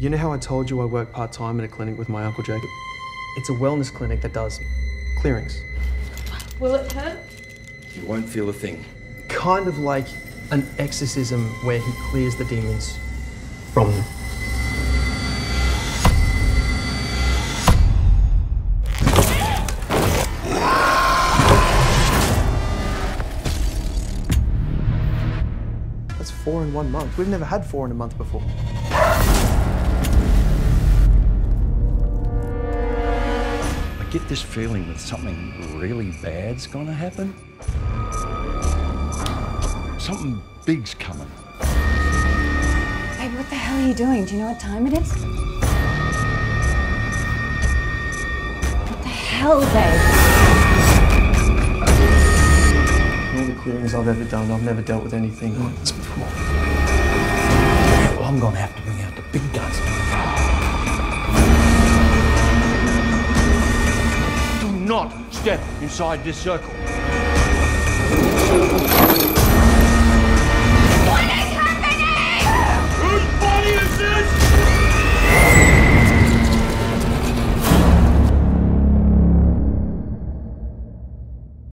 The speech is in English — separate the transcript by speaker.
Speaker 1: You know how I told you I work part time in a clinic with my Uncle Jacob? It's a wellness clinic that does clearings.
Speaker 2: Will it hurt?
Speaker 3: You won't feel a thing.
Speaker 1: Kind of like an exorcism where he clears the demons from them. That's four in one month. We've never had four in a month before.
Speaker 3: Get this feeling that something really bad's gonna happen. Something big's coming.
Speaker 4: Babe, what the hell are you doing? Do you know what time it is? What the hell, babe?
Speaker 1: In all the clearings I've ever done, I've never dealt with anything like this before.
Speaker 3: Well, I'm gonna have to step inside this circle.